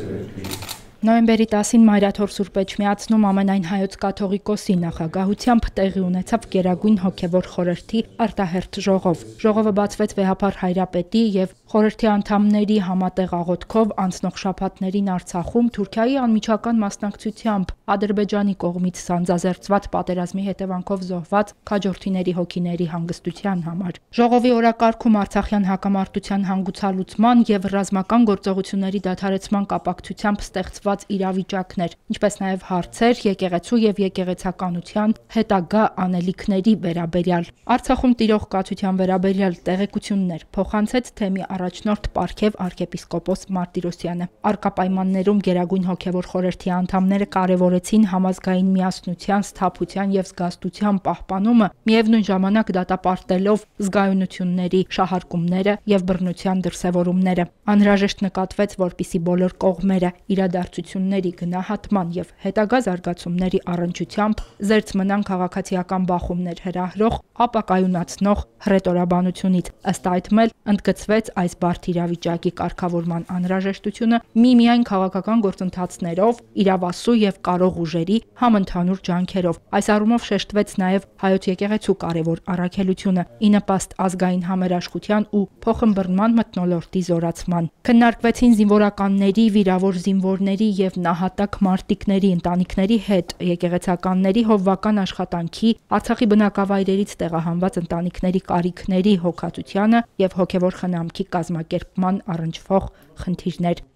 Spirit, peace. Նոյեմբերի 10-ին Մայրաթոր Սուրբ Էջմիածնում ամենայն հայոց կաթողիկոսի նախագահությամբ տեղի ունեցավ Գերագույն հոգևոր խորհրդի արտահերթ ժողով։ Ժողովը բացվեց Վեհապար Հայրապետի եւ խորհրդի անդամների համատեղ աղոթքով անցնող շաբաթներին Արցախում Թուրքիայի անմիջական մասնակցությամբ Ադրբեջանի կողմից սանձազերծված պատերազմի հետևանքով զոհված քաջորդիների հոգիների հանգստության համար։ Ժողովի օրակարգում Արցախյան հակամարտության հանգուցալուծման եւ ռազմական գործողությունների դադարեցման կապակցությամբ ստեղծված ստեղծված իրավիճակներ, ինչպես նաև հարցեր եկեղեցու եւ եկեղեցականության հետագա անելիքների վերաբերյալ։ Արցախում տիրող կացության վերաբերյալ տեղեկություններ փոխանցեց թեմի առաջնորդ Պարքև arczepiskopos Մարտիրոսյանը։ Արկա պայմաններում Գերագույն հոգևոր խորհրդի անդամները կարևորեցին համազգային միասնության, սթափության եւ զգաստության պահպանումը, միևնույն ժամանակ դատապարտելով զգայունությունների շահարկումները եւ բռնության դրսեւորումները։ Անհրաժեշտ նկատվեց, որպիսի բոլոր կողմերը իրադարձ իրադարձությունների գնահատման եւ հետագա զարգացումների առնչությամբ զերծ մնան քաղաքացիական բախումներ հրահրող, ապակայունացնող հռետորաբանությունից։ Ըստ այդմ էլ ընդգծվեց այս բարդ իրավիճակի կարգավորման անհրաժեշտությունը միմիայն քաղաքական գործընթացներով, իրավասու եւ կարող ուժերի համընդհանուր ջանքերով։ Այս առումով շեշտվեց նաեւ հայոց եկեղեցու կարևոր առաքելությունը՝ ի նպաստ ազգային համերաշխության ու փոխըմբռնման մթնոլորտի զորացման։ Քննարկվեցին զինվորականների, վիրավոր զինվորների եւ նահատակ մարտիկների ընտանիքների հետ եկեղեցականների հովվական աշխատանքի, Արցախի բնակավայրերից տեղահանված ընտանիքների կարիքների հոգացությանը եւ հոգեվոր խնամքի կազմակերպման առնչվող խնդիրներ։